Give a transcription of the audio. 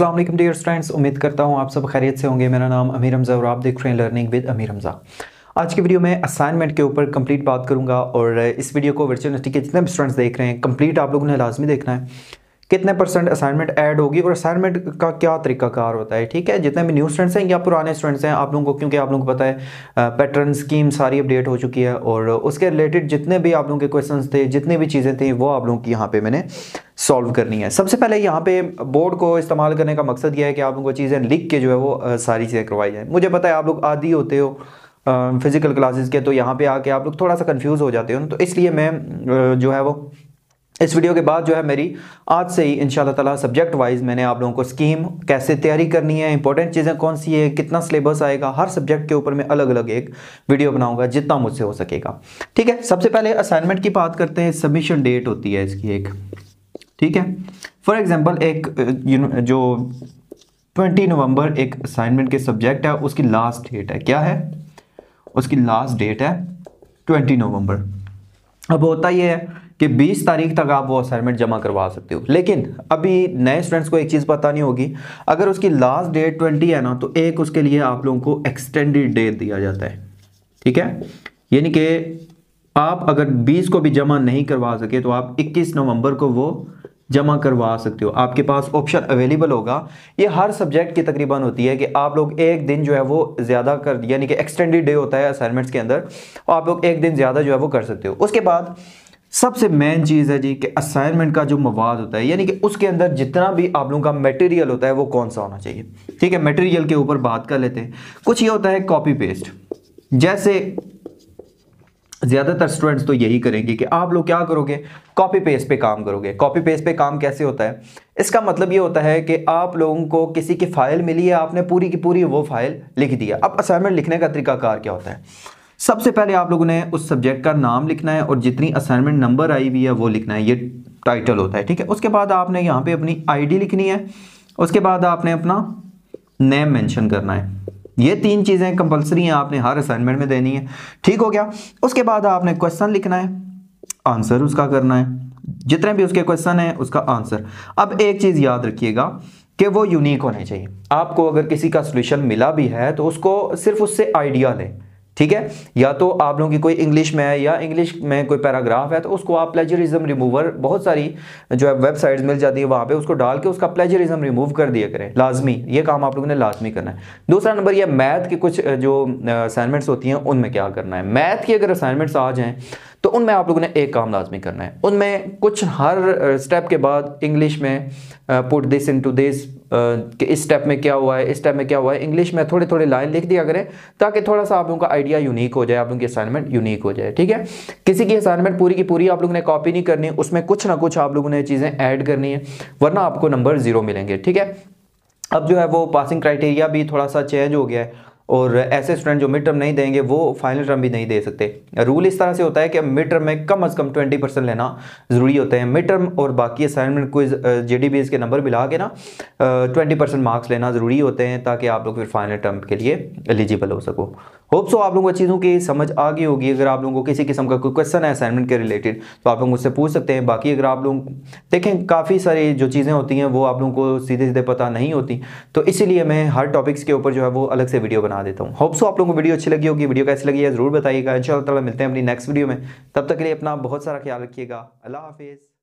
वालेकुम dear students उम्मीद करता हूँ आप सब खैरियत से होंगे। मेरा नाम अमीर हमज़ा और आप देख रहे हैं लर्निंग विद अमीर हमज़ा। आज की वीडियो में असाइनमेंट के ऊपर कंप्लीट बात करूँगा और इस वीडियो को वर्चुअल के जितने भी स्टूडेंट्स देख रहे हैं कंप्लीट आप लोगों ने लाजमी देखना है। कितने परसेंट असाइनमेंट ऐड होगी और असाइनमेंट का क्या तरीका कार होता है, ठीक है? जितने भी न्यू स्टूडेंट्स हैं या पुराने स्टूडेंट्स हैं, आप लोगों को, क्योंकि आप लोगों को पता है पैटर्न स्कीम सारी अपडेट हो चुकी है और उसके रिलेटेड जितने भी आप लोगों के क्वेश्चन थे, जितनी भी चीज़ें थी, वो आप लोगों की यहाँ पर मैंने सॉल्व करनी है। सबसे पहले यहाँ पे बोर्ड को इस्तेमाल करने का मकसद यह है कि आप लोगों को चीज़ें लिख के जो है वो सारी चीज़ें करवाई जाए। मुझे पता है आप लोग आदि होते हो फ़िज़िकल क्लासेस के तो यहाँ पे आके आप लोग थोड़ा सा कंफ्यूज हो जाते हो तो इसलिए मैं जो है वो इस वीडियो के बाद जो है मेरी आज से ही इन ताला सब्जेक्ट वाइज मैंने आप लोगों को स्कीम कैसे तैयारी करनी है इंपॉर्टेंट चीज़ें कौन सी है, कितना सिलेबस आएगा, हर सब्जेक्ट के ऊपर मैं अलग अलग एक वीडियो बनाऊँगा जितना मुझसे हो सकेगा। ठीक है, सबसे पहले असाइनमेंट की बात करते हैं सबमिशन डेट होती है इसकी एक। ठीक है फॉर एग्ज़ाम्पल एक जो ट्वेंटी नवंबर एक असाइनमेंट के सब्जेक्ट है, उसकी लास्ट डेट है। क्या है? उसकी लास्ट डेट है ट्वेंटी नवंबर। अब होता यह है कि 20 तारीख तक आप वो असाइनमेंट जमा करवा सकते हो। लेकिन अभी नए स्टूडेंट्स को एक चीज़ पता नहीं होगी, अगर उसकी लास्ट डेट 20 है ना तो एक उसके लिए आप लोगों को एक्सटेंडेड डेट दिया जाता है। ठीक है? यानी कि आप अगर 20 को भी जमा नहीं करवा सके तो आप 21 नवंबर को वो जमा करवा सकते हो। आपके पास ऑप्शन अवेलेबल होगा। ये हर सब्जेक्ट की तकरीबन होती है कि आप लोग एक दिन जो है वो ज़्यादा कर, यानी कि एक्सटेंडेड डे होता है असाइनमेंट्स के अंदर और आप लोग एक दिन ज़्यादा जो है वो कर सकते हो। उसके बाद सबसे मेन चीज़ है जी कि असाइनमेंट का जो मवाद होता है, यानी कि उसके अंदर जितना भी आप लोगों का मटेरियल होता है, वो कौन सा होना चाहिए? ठीक है मटेरियल के ऊपर बात कर लेते हैं। कुछ ये होता है कॉपी पेस्ट जैसे ज़्यादातर स्टूडेंट्स तो यही करेंगे कि आप लोग क्या करोगे? कॉपी पेस्ट पे काम करोगे। कॉपी पेस्ट पे काम कैसे होता है? इसका मतलब ये होता है कि आप लोगों को किसी की फ़ाइल मिली है, आपने पूरी की पूरी वो फ़ाइल लिख दिया अब असाइनमेंट लिखने का तरीकाकार क्या होता है? सबसे पहले आप लोगों ने उस सब्जेक्ट का नाम लिखना है और जितनी असाइनमेंट नंबर आई हुई है वो लिखना है, ये टाइटल होता है, ठीक है? उसके बाद आपने यहाँ पे अपनी आईडी लिखनी है, उसके बाद आपने अपना नेम मेंशन करना है। ये तीन चीज़ें कंपलसरी हैं, आपने हर असाइनमेंट में देनी है, ठीक हो गया? उसके बाद आपने क्वेश्चन लिखना है आंसर उसका करना है। जितने भी उसके क्वेश्चन हैं, उसका आंसर अब एक चीज़ याद रखिएगा कि वो यूनिक होने चाहिए। आपको अगर किसी का सोल्यूशन मिला भी है तो उसको सिर्फ़ उससे आइडिया लें। ठीक है? या तो आप लोगों की कोई इंग्लिश में है या इंग्लिश में कोई पैराग्राफ है तो उसको आप प्लेजरिज्म रिमूवर बहुत सारी जो है वेबसाइट्स मिल जाती है वहाँ पे, उसको डाल के उसका प्लेजरिज्म रिमूव कर दिया करें, लाजमी। ये काम आप लोगों ने लाजमी करना है। दूसरा नंबर ये मैथ के कुछ जो असाइनमेंट्स होती हैं, उनमें क्या करना है? मैथ की अगर असाइनमेंट्स आ जाएँ तो उनमें आप लोगों ने एक काम लाजमी करना है। उनमें कुछ हर स्टेप के बाद इंग्लिश में put this into this कि इस स्टेप में क्या हुआ है, इस स्टेप में क्या हुआ है। इंग्लिश में थोड़े थोड़े लाइन लिख दिया करें, ताकि थोड़ा सा आप लोगों का आइडिया यूनिक हो जाए, आप लोगों की असाइनमेंट यूनिक हो जाए, ठीक है? किसी की असाइनमेंट पूरी की पूरी आप लोगों ने कॉपी नहीं करनी, उसमें कुछ ना कुछ आप लोगों ने चीज़ें ऐड करनी है, वरना आपको नंबर ज़ीरो मिलेंगे, ठीक है? अब जो है वो पासिंग क्राइटेरिया भी थोड़ा सा चेंज हो गया है। और ऐसे स्टूडेंट जो मिड टर्म नहीं देंगे, वो फाइनल टर्म भी नहीं दे सकते। रूल इस तरह से होता है कि मिड टर्म में कम अज़ कम ट्वेंटी परसेंट लेना ज़रूरी होता है। मिड टर्म और बाकी असाइनमेंट को जे डी के नंबर मिला के ना ट्वेंटी परसेंट मार्क्स लेना ज़रूरी होते हैं ताकि आप लोग फिर फाइनल टर्म के लिए एलिजिबल हो सको। होप सो आप लोगों को चीज़ों की समझ आ गई होगी। अगर आप लोगों को किसी किस्म का कोई क्वेश्चन है असाइनमेंट के रिलेटेड तो आप लोग मुझसे पूछ सकते हैं। बाकी अगर आप लोग देखें, काफ़ी सारी जो चीज़ें होती हैं, वो आप लोगों को सीधे सीधे पता नहीं होती। तो इसीलिए मैं हर टॉपिक्स के ऊपर जो है वो अलग से वीडियो बना देता हूँ। होप सो आप लोगों को वीडियो अच्छी लगी होगी। वीडियो कैसी लगी है, ज़रूर बताइएगा। इन शाला मिलते हैं अपनी नेक्स्ट वीडियो में। तब तक के लिए अपना बहुत सारा ख्याल रखिएगा। अल्लाह हाफिज़।